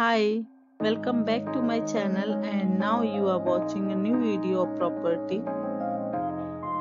Hi, welcome back to my channel and now you are watching a new video of property.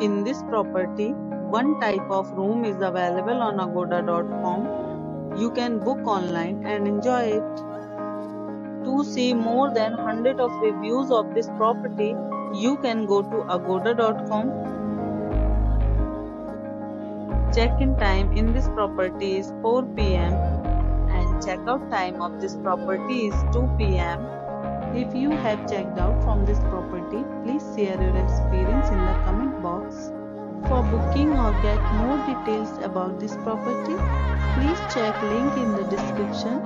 In this property, one type of room is available on agoda.com. You can book online and enjoy it. To see more than 100 of reviews of this property, you can go to agoda.com. Check-in time in this property is 4 pm checkout time of this property is 2 pm. If you have checked out from this property, please share your experience in the comment box. For booking or get more details about this property, please check link in the description.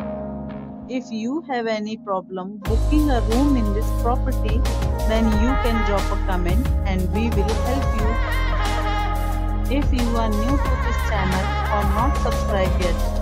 If you have any problem booking a room in this property, then you can drop a comment and we will help you. If you are new to this channel or not subscribed yet,